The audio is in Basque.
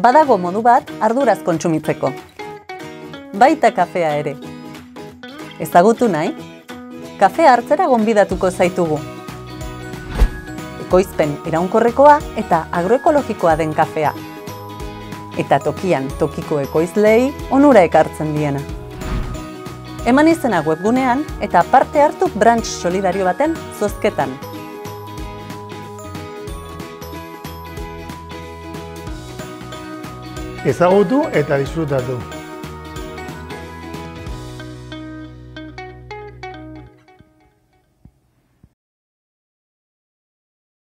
Badago modu bat arduraz kontsumitzeko. Baita kafea ere. Ezagutu nahi? Kafea hartzera gonbidatuko zaitugu. Ekoizpen iraunkorrekoa eta agroekologikoa den kafea. Eta tokian tokiko ekoizlei onura ekartzen diena. Eman izena webgunean eta parte hartu branch solidario baten zozketan. Ezagutu eta disfrutatu.